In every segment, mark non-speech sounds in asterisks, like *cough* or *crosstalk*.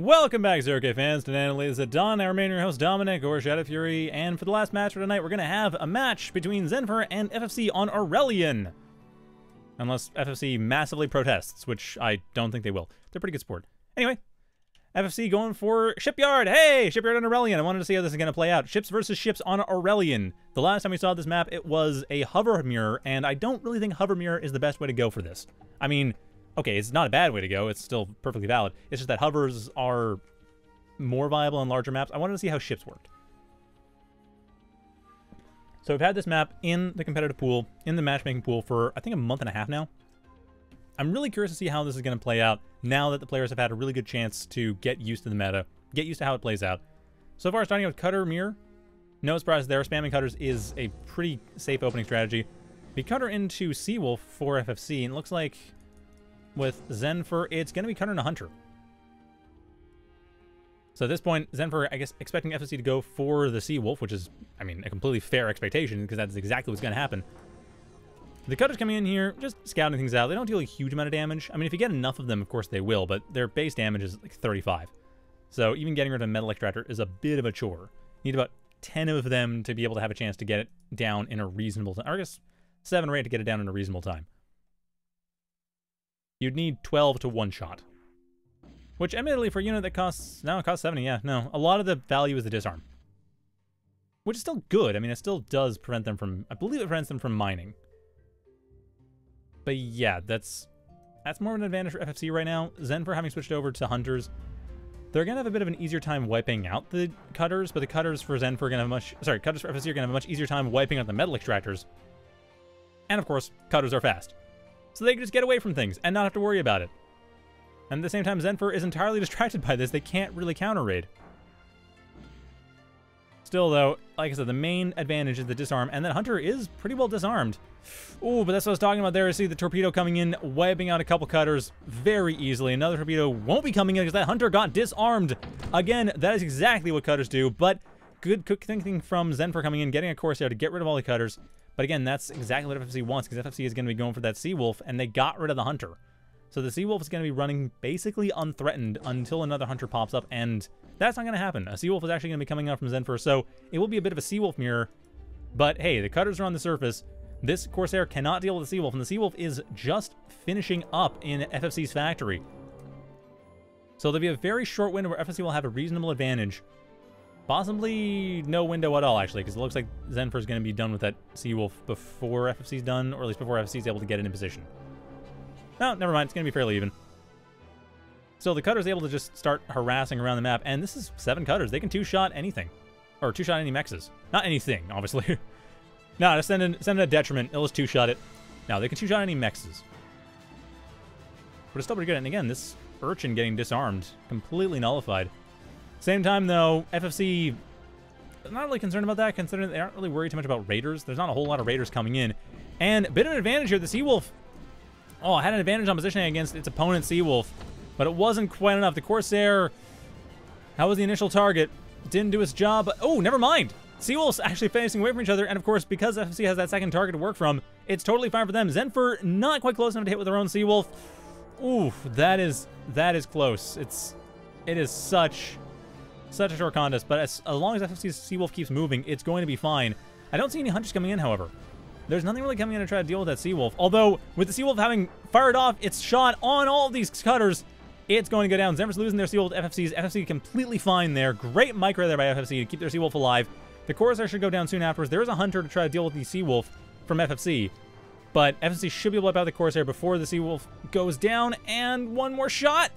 Welcome back, Zero fans, to Natalie at Dawn. I remain your host, Dominic, or Shadow Fury, and for the last match for tonight, we're going to have a match between Zenfur and FFC on Aurelian. Unless FFC massively protests, which I don't think they will. They're pretty good sport. Anyway, FFC going for Shipyard. Hey, Shipyard on Aurelian. I wanted to see how this is going to play out. Ships versus ships on Aurelian. The last time we saw this map, it was a hover mirror, and I don't really think hover mirror is the best way to go for this. I mean, okay, it's not a bad way to go. It's still perfectly valid. It's just that hovers are more viable on larger maps. I wanted to see how ships worked. So we've had this map in the competitive pool, in the matchmaking pool for, I think, a month and a half now. I'm really curious to see how this is going to play out now that the players have had a really good chance to get used to the meta, get used to how it plays out. So far, starting with Cutter Mirror. No surprise there. Spamming Cutters is a pretty safe opening strategy. We Cutter into Seawolf for FFC, and it looks like with Zenfur, it's going to be Cutter and a Hunter. So at this point, Zenfur, I guess, expecting FFC to go for the Sea Wolf, which is, I mean, a completely fair expectation, because that's exactly what's going to happen. The Cutters coming in here, just scouting things out. They don't deal a huge amount of damage. I mean, if you get enough of them, of course they will, but their base damage is like 35. So even getting rid of a Metal Extractor is a bit of a chore. You need about 10 of them to be able to have a chance to get it down in a reasonable time. Or I guess 7 or 8 to get it down in a reasonable time. You'd need 12 to one-shot. Which, admittedly, for a unit that costs... No, it costs 70, yeah. No, a lot of the value is the disarm. Which is still good. I mean, it still does prevent them from... I believe it prevents them from mining. But yeah, that's... That's more of an advantage for FFC right now. Zenfur having switched over to Hunters. They're going to have a bit of an easier time wiping out the Cutters, but the Cutters for Zenfur are going to have much... Sorry, Cutters for FFC are going to have a much easier time wiping out the Metal Extractors. And of course, Cutters are fast so they can just get away from things and not have to worry about it. And at the same time, Zenfur is entirely *laughs* distracted by this. They can't really counter-raid. Still, though, like I said, the main advantage is the disarm, and that Hunter is pretty well disarmed. Oh, but that's what I was talking about there. See the torpedo coming in, wiping out a couple cutters very easily. Another torpedo won't be coming in because that Hunter got disarmed. Again, that is exactly what cutters do, but good thinking from Zenfur coming in, getting a Corsair to get rid of all the cutters. But again, that's exactly what FFC wants because FFC is going to be going for that Seawolf, and they got rid of the Hunter. So the Seawolf is going to be running basically unthreatened until another Hunter pops up, and that's not going to happen. A Seawolf is actually going to be coming out from Zenfur, so it will be a bit of a Seawolf mirror. But hey, the Cutters are on the surface. This Corsair cannot deal with the Seawolf, and the Seawolf is just finishing up in FFC's factory. So there'll be a very short window where FFC will have a reasonable advantage Possibly no window at all, actually, because it looks like Zenfur is going to be done with that Seawolf before FFC's done, or at least before FFC's able to get it in position. No, never mind. It's going to be fairly even. So the Cutter's able to just start harassing around the map, and this is seven Cutters. They can two-shot anything. Or two-shot any mexes. Not anything, obviously. *laughs* no, just send in, send in a detriment. It'll just two-shot it. Now, they can two-shot any mexes. But it's still pretty good. And again, this Urchin getting disarmed, completely nullified. Same time, though, FFC not really concerned about that, considering they aren't really worried too much about Raiders. There's not a whole lot of Raiders coming in. And a bit of an advantage here. The Seawolf, oh, had an advantage on positioning against its opponent, Seawolf. But it wasn't quite enough. The Corsair, that was the initial target. Didn't do its job. Oh, never mind. Seawolf's *laughs* actually facing away from each other. And, of course, because FFC has that second target to work from, it's totally fine for them. Zenfur, not quite close enough to hit with their own Seawolf. Oof, that is, that is close. It's, it is such such a short contest, but as, as long as FFC's Seawolf keeps moving, it's going to be fine. I don't see any hunters coming in, however. There's nothing really coming in to try to deal with that Seawolf. Although, with the Seawolf having fired off its shot on all of these cutters, it's going to go down. Zenfur's losing their Seawolf FFCs. FFC completely fine there. Great micro there by FFC to keep their Seawolf alive. The Corsair should go down soon afterwards. There is a Hunter to try to deal with the Seawolf from FFC. But FFC should be able to wipe out the Corsair before the Seawolf goes down. And one more shot.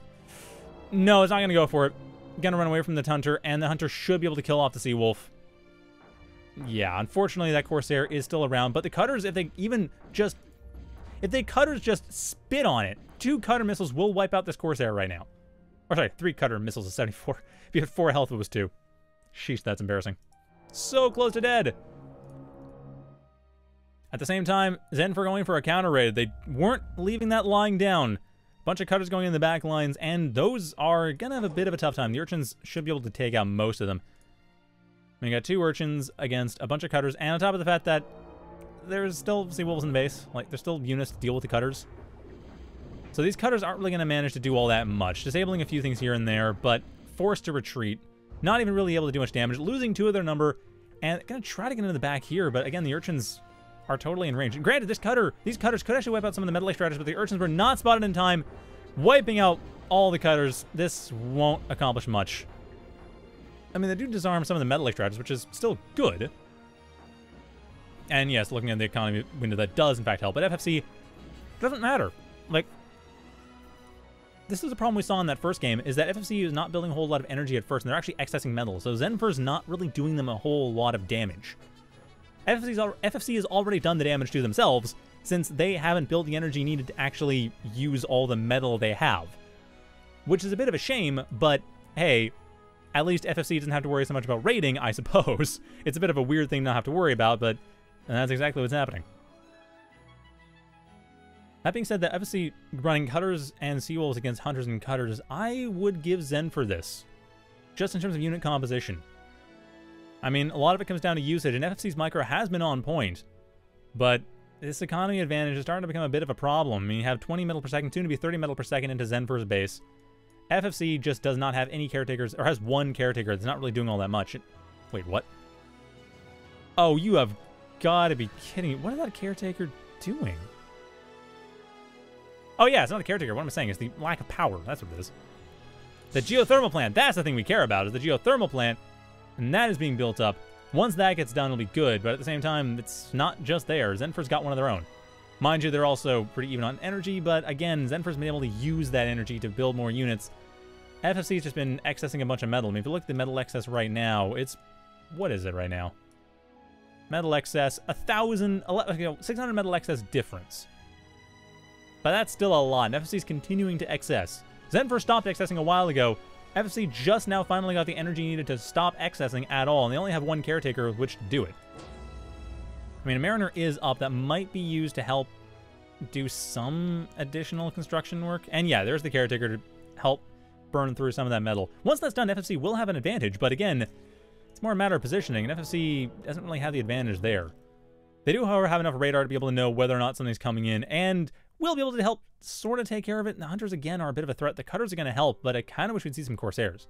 No, it's not going to go for it gonna run away from the Hunter, and the Hunter should be able to kill off the Sea Wolf. Yeah, unfortunately that Corsair is still around, but the Cutters, if they even just... If the Cutters just spit on it, two Cutter missiles will wipe out this Corsair right now. Or sorry, three Cutter missiles of 74. *laughs* If you had four health, it was two. Sheesh, that's embarrassing. So close to dead. At the same time, Zenfur going for a counter raid. They weren't leaving that lying down. Bunch of cutters going in the back lines, and those are gonna have a bit of a tough time. The urchins should be able to take out most of them. We got two urchins against a bunch of cutters, and on top of the fact that there's still sea wolves in the base. Like, there's still units to deal with the cutters. So these cutters aren't really going to manage to do all that much. Disabling a few things here and there, but forced to retreat. Not even really able to do much damage. Losing two of their number, and going to try to get into the back here, but again, the Urchins are totally in range. And granted, this cutter, these cutters could actually wipe out some of the Metal Extractors, but the Urchins were not spotted in time, wiping out all the cutters. This won't accomplish much. I mean, they do disarm some of the Metal Extractors, which is still good. And yes, looking at the economy window, that does in fact help. But FFC doesn't matter. Like, this is a problem we saw in that first game, is that FFC is not building a whole lot of energy at first, and they're actually accessing metal. So Zenfur's not really doing them a whole lot of damage. FFC's FFC has already done the damage to themselves, since they haven't built the energy needed to actually use all the metal they have. Which is a bit of a shame, but hey, at least FFC doesn't have to worry so much about raiding, I *laughs* suppose. It's a bit of a weird thing to not have to worry about, but that's exactly what's happening. That being said, the FFC running cutters and seawolves against hunters and cutters, I would give Zenfur this. Just in terms of unit composition. I mean, a lot of it comes down to usage, and FFC's micro has been on point. But this economy advantage is starting to become a bit of a problem. I mean, you have 20 metal per second, soon to be 30 metal per second into Zenfur's base. FFC just does not have any caretakers, or has one caretaker that's not really doing all that much. It, wait, what? Oh, you have got to be kidding me. What is that caretaker doing? Oh yeah, it's not the caretaker. What I'm saying? It's the lack of power. That's what it is. The geothermal plant. That's the thing we care about, is the geothermal plant. And that is being built up. Once that gets done, it'll be good. But at the same time, it's not just there. Zenfur's got one of their own. Mind you, they're also pretty even on energy. But again, Zenfur's been able to use that energy to build more units. FFC's just been accessing a bunch of metal. I mean, if you look at the metal excess right now, it's... What is it right now? Metal excess, a thousand, you know, 600 metal excess difference. But that's still a lot, and FFC's continuing to excess. Zenfur stopped excessing a while ago. FFC just now finally got the energy needed to stop excessing at all, and they only have one caretaker with which to do it. I mean, a Mariner is up that might be used to help do some additional construction work. And yeah, there's the caretaker to help burn through some of that metal. Once that's done, FFC will have an advantage, but again, it's more a matter of positioning, and FFC doesn't really have the advantage there. They do, however, have enough radar to be able to know whether or not something's coming in, and will be able to help sort of take care of it. And the hunters, again, are a bit of a threat. The cutters are going to help, but I kind of wish we'd see some Corsairs.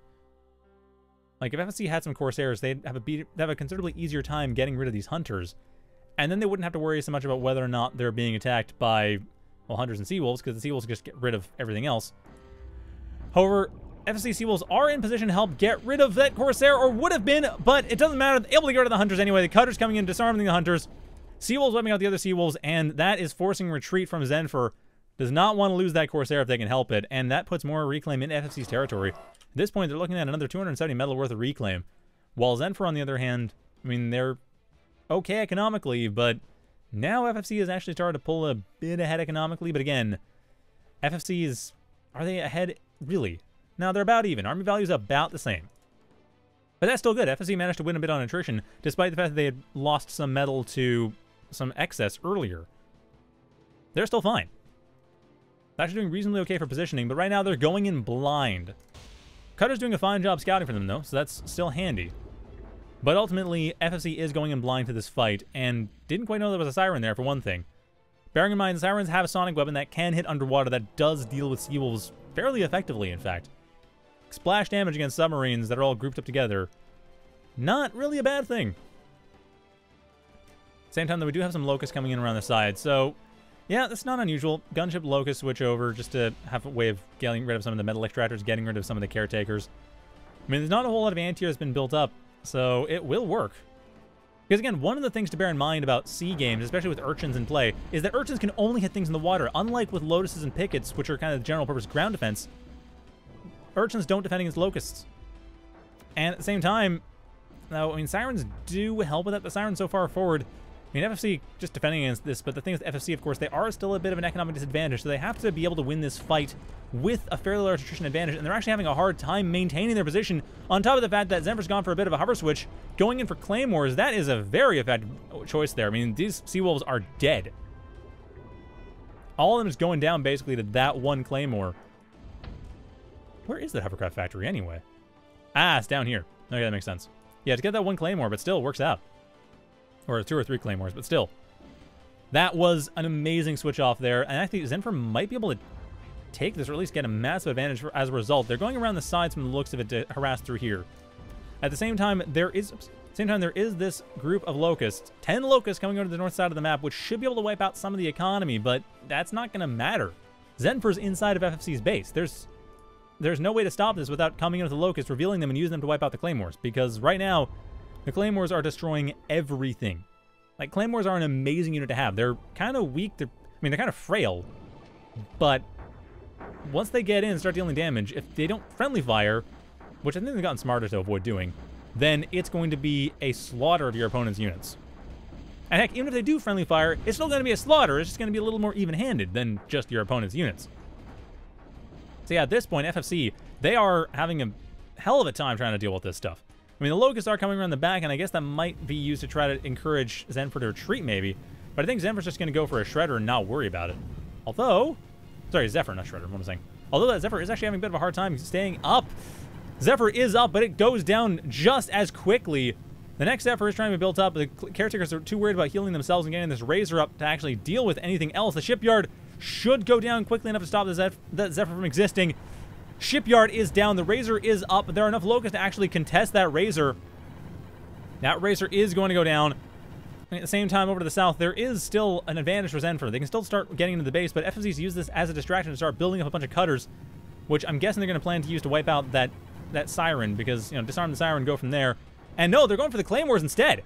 Like, if FFC had some Corsairs, they'd have a, they'd have a considerably easier time getting rid of these hunters. And then they wouldn't have to worry so much about whether or not they're being attacked by, well, hunters and Seawolves, because the Seawolves just get rid of everything else. However, FFC Seawolves are in position to help get rid of that Corsair, or would have been, but it doesn't matter. They're able to get rid of the hunters anyway. The cutters coming in, disarming the hunters. Seawolves wiping out the other Seawolves, and that is forcing retreat from Zenfur. Does not want to lose that Corsair if they can help it, and that puts more reclaim in FFC's territory. At this point, they're looking at another 270 metal worth of reclaim. While Zenfur, on the other hand, I mean, they're okay economically, but now FFC has actually started to pull a bit ahead economically. But again, FFC is, are they ahead? Really? Now they're about even. Army value is about the same. But that's still good. FFC managed to win a bit on attrition, despite the fact that they had lost some metal to some excess earlier. They're still fine. They're actually doing reasonably okay for positioning, but right now they're going in blind. Cutter's doing a fine job scouting for them, though, so that's still handy. But ultimately, FFC is going in blind to this fight, and didn't quite know there was a Siren there, for one thing. Bearing in mind, Sirens have a sonic weapon that can hit underwater that does deal with Seawolves fairly effectively, in fact. Splash damage against submarines that are all grouped up together. Not really a bad thing. Same time, though, we do have some Locusts coming in around the side, so yeah, that's not unusual. Gunship Locust switch over just to have a way of getting rid of some of the metal extractors, getting rid of some of the caretakers. I mean, there's not a whole lot of anti that's been built up, so it will work. Because again, one of the things to bear in mind about sea games, especially with urchins in play, is that urchins can only hit things in the water. Unlike with lotuses and pickets, which are kind of general purpose ground defense, urchins don't defend against locusts. And at the same time, now, I mean, sirens do help with that. The sirens so far forward I mean, FFC just defending against this, but the thing with FFC, of course, they are still a bit of an economic disadvantage, so they have to be able to win this fight with a fairly large attrition advantage, and they're actually having a hard time maintaining their position, on top of the fact that Zenfur's gone for a bit of a hover switch, going in for Claymores, that is a very effective choice there. I mean, these Seawolves are dead. All of them is going down, basically, to that one Claymore. Where is that hovercraft factory, anyway? Ah, it's down here. Okay, that makes sense. Yeah, to get that one Claymore, but still, works out. Or two or three claymores, but still. That was an amazing switch off there. And I think Zenfur might be able to take this or at least get a massive advantage for, as a result. They're going around the sides from the looks of it to harass through here. At the same time, there is same time there is this group of locusts, 10 locusts coming over to the north side of the map, which should be able to wipe out some of the economy, but that's not going to matter. Zenfur's inside of FFC's base. There's there's no way to stop this without coming in with the locusts, revealing them, and using them to wipe out the claymores, because right now, the claymores are destroying everything. Like, claymores are an amazing unit to have. They're kind of weak. They're, I mean, they're kind of frail, but once they get in and start dealing damage, if they don't friendly fire, which I think they've gotten smarter to avoid doing, then it's going to be a slaughter of your opponent's units. And heck, even if they do friendly fire, it's still going to be a slaughter. It's just going to be a little more even-handed than just your opponent's units. So yeah, at this point, FFC, they are having a hell of a time trying to deal with this stuff. I mean, the Locusts are coming around the back, and I guess that might be used to try to encourage Zenfur to retreat, maybe. But I think Zenfur's just going to go for a Shredder and not worry about it. Although, sorry, Zephyr, not Shredder, what I'm saying. Although that Zephyr is actually having a bit of a hard time staying up. Zephyr is up, but it goes down just as quickly. The next Zephyr is trying to be built up. The caretakers are too worried about healing themselves and getting this Razor up to actually deal with anything else. The shipyard should go down quickly enough to stop the Zephyr, Zephyr from existing. Shipyard is down. The Razor is up. There are enough Locusts to actually contest that Razor. That Razor is going to go down. And at the same time, over to the south, there is still an advantage for Zenfur. They can still start getting into the base, but FFC's use this as a distraction to start building up a bunch of cutters, which I'm guessing they're going to plan to use to wipe out that that Siren, because, you know, disarm the Siren, go from there. And no, they're going for the Claymores instead.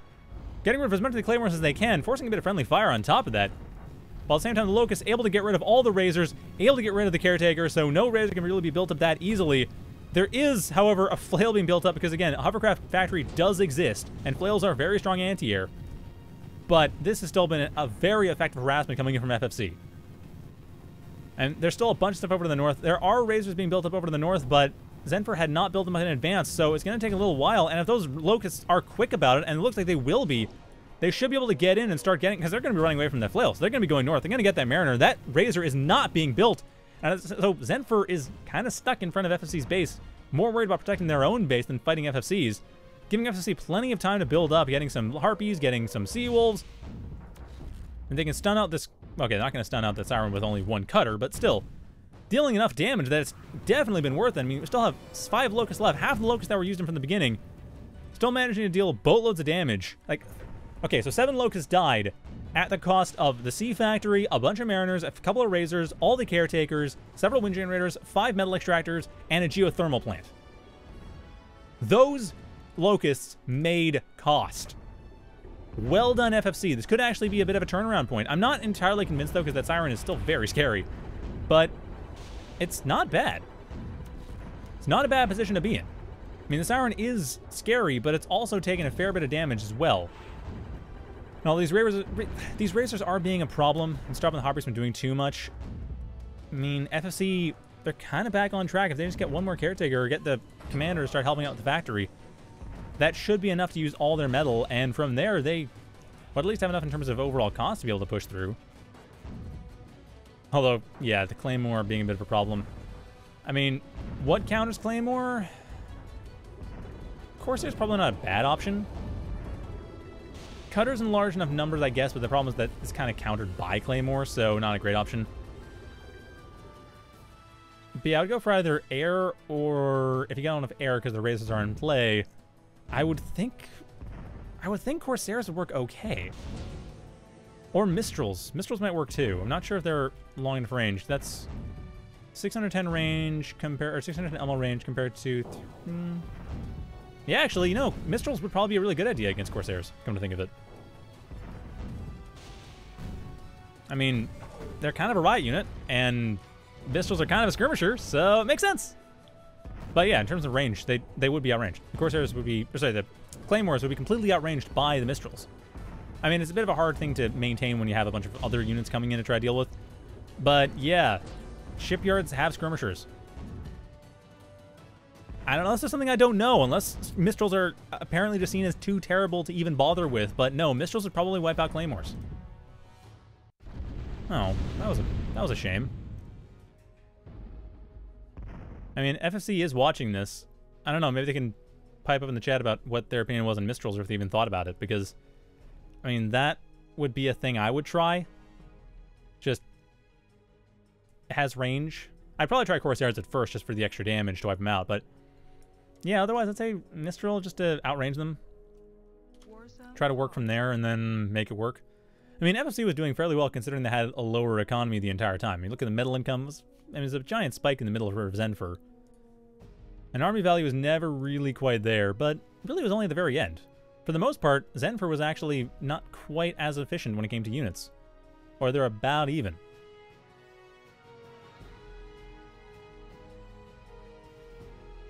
Getting rid of as much of the Claymores as they can, forcing a bit of friendly fire on top of that. While at the same time, the Locust able to get rid of all the Razors, able to get rid of the Caretaker, so no Razor can really be built up that easily. There is, however, a Flail being built up because, again, a Hovercraft Factory does exist, and Flails are very strong anti-air. But this has still been a very effective harassment coming in from FFC. And there's still a bunch of stuff over to the north. There are Razors being built up over to the north, but Zenfur had not built them in advance, so it's going to take a little while. And if those Locusts are quick about it, and it looks like they will be, they should be able to get in and start getting, because they're going to be running away from the flails. They're going to be going north. They're going to get that Mariner. That Razor is not being built. And so Zenfur is kind of stuck in front of FFC's base, more worried about protecting their own base than fighting FFC's, giving FFC plenty of time to build up, getting some Harpies, getting some Sea Wolves. And they can stun out this... Okay, they're not going to stun out the Siren with only one cutter, but still, dealing enough damage that it's definitely been worth it. I mean, we still have five Locusts left, half the Locusts that were used from the beginning. Still managing to deal boatloads of damage. Like, Okay, so seven Locusts died at the cost of the Sea Factory, a bunch of Mariners, a couple of Razors, all the Caretakers, several Wind Generators, five Metal Extractors, and a Geothermal Plant. Those Locusts made cost. Well done, FFC. This could actually be a bit of a turnaround point. I'm not entirely convinced, though, because that Siren is still very scary. But it's not bad. It's not a bad position to be in. I mean, the Siren is scary, but it's also taking a fair bit of damage as well. Now, these razors, these razors are being a problem and stopping the from doing too much. I mean, FFC, they're kind of back on track. If they just get one more caretaker or get the commander to start helping out the factory, that should be enough to use all their metal. And from there, they would at least have enough in terms of overall cost to be able to push through. Although, yeah, the Claymore being a bit of a problem. I mean, what counters Claymore? Corsair's probably not a bad option. Cutter's in large enough numbers, I guess, but the problem is that it's kind of countered by Claymore, so not a great option. But yeah, I would go for either air or if you got enough air because the razors are in play, I would think I would think Corsairs would work okay. Or Mistrals. Mistrals might work too. I'm not sure if they're long enough range. That's 610 range compared or 610 ML range compared to hmm. Yeah, actually, you know, Mistrals would probably be a really good idea against Corsairs, come to think of it. I mean, they're kind of a riot unit, and Mistrals are kind of a skirmisher, so it makes sense. But yeah, in terms of range, they they would be outranged. The Corsairs would be, sorry, the Claymores would be completely outranged by the Mistrals. I mean, it's a bit of a hard thing to maintain when you have a bunch of other units coming in to try to deal with. But yeah, shipyards have skirmishers. I don't know. This is something I don't know, unless Mistrals are apparently just seen as too terrible to even bother with. But no, Mistrals would probably wipe out Claymores. Oh, that was a that was a shame. I mean, FFC is watching this. I don't know, maybe they can pipe up in the chat about what their opinion was on Mistrals or if they even thought about it, because, I mean, that would be a thing I would try. Just has range. I'd probably try Corsairs at first just for the extra damage to wipe them out, but yeah, otherwise I'd say Mistral just to outrange them. Try to work from there and then make it work. I mean, FFC was doing fairly well considering they had a lower economy the entire time. I mean, look at the metal income. Was, I mean, there's a giant spike in the middle of Zenfur. An army value was never really quite there, but really was only at the very end. For the most part, Zenfur was actually not quite as efficient when it came to units. Or they're about even.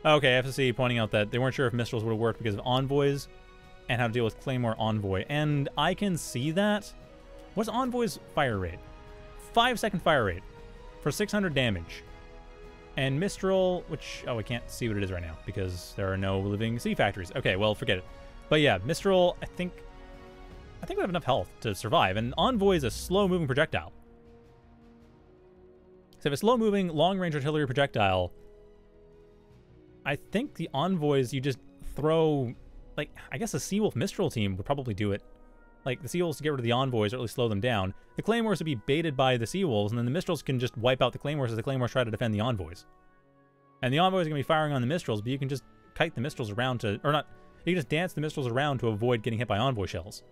Okay, FFC pointing out that they weren't sure if Mistrals would have worked because of Envoys and how to deal with Claymore Envoy. And I can see that. What's Envoy's fire rate? Five second fire rate for 600 damage. And Mistral, which, oh, I can't see what it is right now because there are no living sea factories. Okay, well, forget it. But yeah, Mistral, I think, I think we have enough health to survive. And Envoy is a slow-moving projectile. So if a slow-moving, long-range artillery projectile, I think the Envoys, you just throw, like, I guess a Seawolf Mistral team would probably do it. Like, the Seawolves to get rid of the Envoys or at least slow them down. The Claymores would be baited by the Seawolves, and then the Mistrals can just wipe out the Claymores as the Claymores try to defend the Envoys. And the Envoys are going to be firing on the Mistrals, but you can just kite the Mistrals around to, or not, you can just dance the Mistrals around to avoid getting hit by Envoy shells.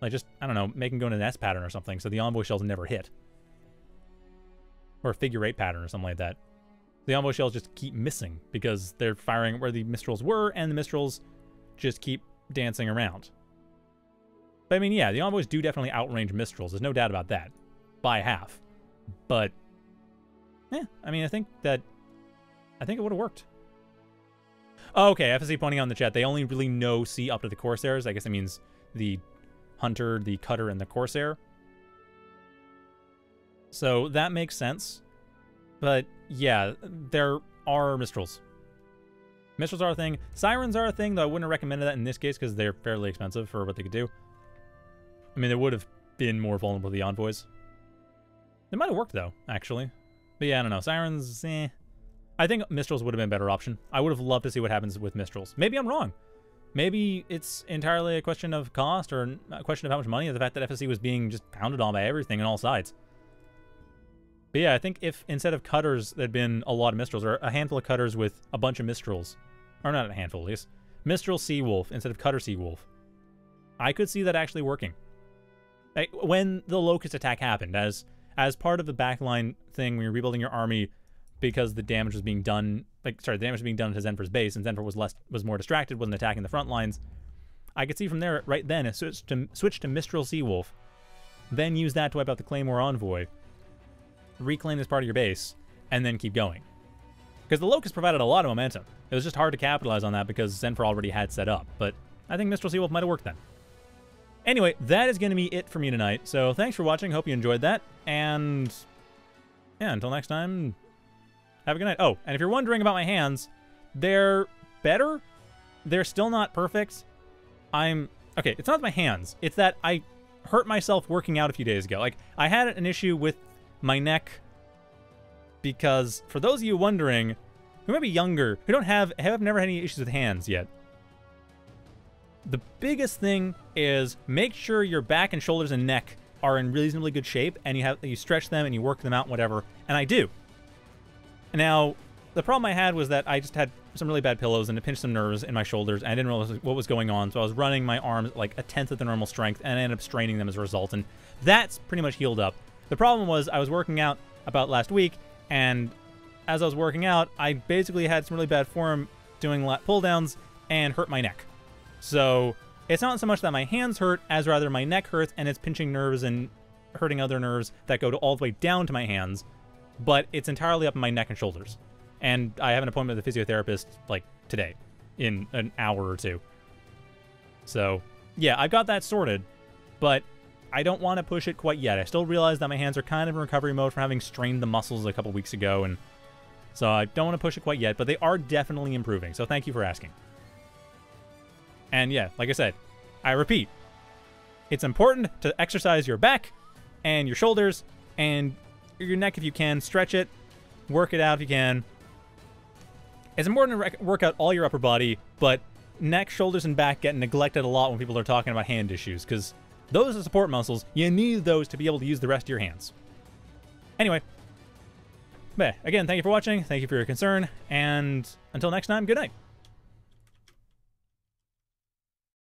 Like just, I don't know, make them go into an S pattern or something so the Envoy shells never hit. Or a figure eight pattern or something like that. The Envoy shells just keep missing because they're firing where the Mistrals were and the Mistrals just keep dancing around. But I mean, yeah, the envoys do definitely outrange Mistrals. There's no doubt about that. By half. But, yeah, I mean, I think that, I think it would have worked. Okay, FFC pointing out in the chat, they only really know C up to the Corsairs. I guess that means the Hunter, the Cutter, and the Corsair. So that makes sense. But, yeah, there are Mistrals. Mistrals are a thing. Sirens are a thing, though I wouldn't have recommended that in this case because they're fairly expensive for what they could do. I mean, they would have been more vulnerable to the Envoys. They might have worked, though, actually. But yeah, I don't know. Sirens, eh. I think Mistrals would have been a better option. I would have loved to see what happens with Mistrals. Maybe I'm wrong. Maybe it's entirely a question of cost or a question of how much money, or the fact that FFC was being just pounded on by everything on all sides. But yeah, I think if instead of cutters, there'd been a lot of Mistrals, or a handful of cutters with a bunch of Mistrals, or not a handful at least, Mistral Seawolf instead of Cutter Seawolf, I could see that actually working. Like, when the Locust attack happened, as as part of the backline thing when you're rebuilding your army because the damage was being done, like, sorry, the damage was being done to Zenfur's base, and Zenfur was less, was more distracted, wasn't attacking the front lines, I could see from there, right then, it switch to, switch to Mistral Seawolf, then use that to wipe out the Claymore Envoy, reclaim this part of your base, and then keep going. Because the Locust provided a lot of momentum. It was just hard to capitalize on that because Zenfur already had set up, but I think Mistral Seawolf might have worked then. Anyway, that is going to be it for me tonight. So thanks for watching. Hope you enjoyed that. And yeah, until next time, have a good night. Oh, and if you're wondering about my hands, they're better. They're still not perfect. I'm okay. It's not my hands. It's that I hurt myself working out a few days ago. Like I had an issue with my neck because for those of you wondering, who might be younger, who don't have have never had any issues with hands yet, the biggest thing is make sure your back and shoulders and neck are in reasonably good shape and you have you stretch them and you work them out whatever and I do. Now, the problem I had was that I just had some really bad pillows and it pinched some nerves in my shoulders and I didn't realize what was going on so I was running my arms like a tenth of the normal strength and I ended up straining them as a result and that's pretty much healed up. The problem was I was working out about last week and as I was working out I basically had some really bad form doing lat pull downs and hurt my neck. So it's not so much that my hands hurt, as rather my neck hurts and it's pinching nerves and hurting other nerves that go to all the way down to my hands, but it's entirely up my neck and shoulders. And I have an appointment with a physiotherapist like today, in an hour or two. So yeah, I've got that sorted, but I don't want to push it quite yet. I still realize that my hands are kind of in recovery mode from having strained the muscles a couple weeks ago, and so I don't want to push it quite yet, but they are definitely improving. So thank you for asking. And yeah, like I said, I repeat, it's important to exercise your back and your shoulders and your neck if you can. Stretch it, work it out if you can. It's important to work out all your upper body, but neck, shoulders, and back get neglected a lot when people are talking about hand issues because those are support muscles. You need those to be able to use the rest of your hands. Anyway, But again, thank you for watching. Thank you for your concern. And until next time, good night.